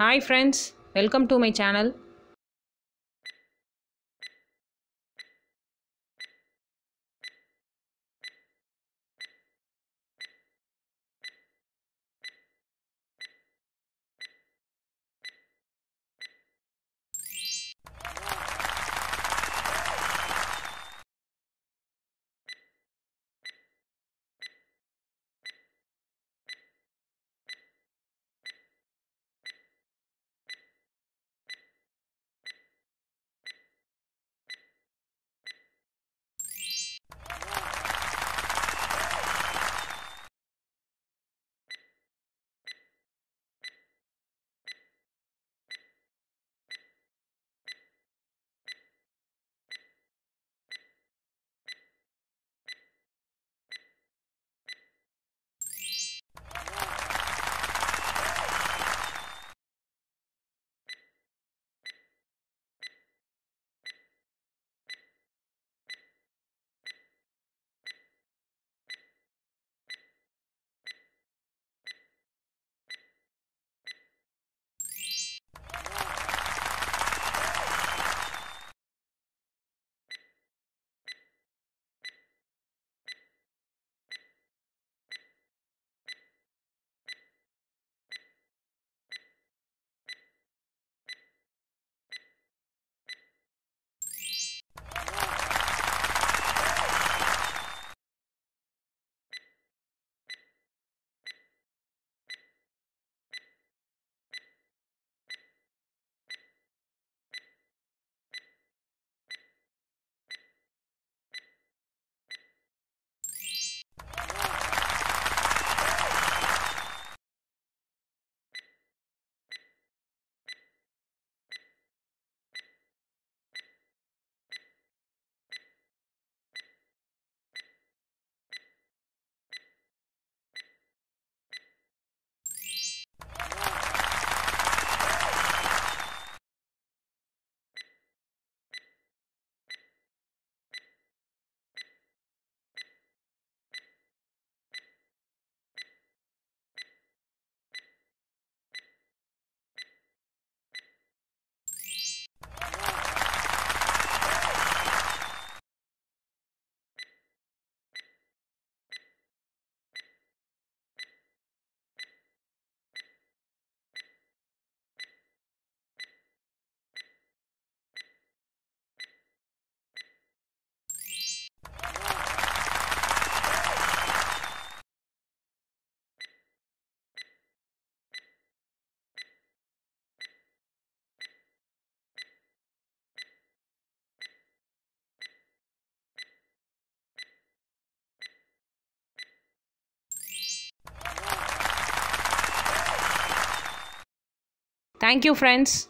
Hi friends, welcome to my channel. Thank you friends.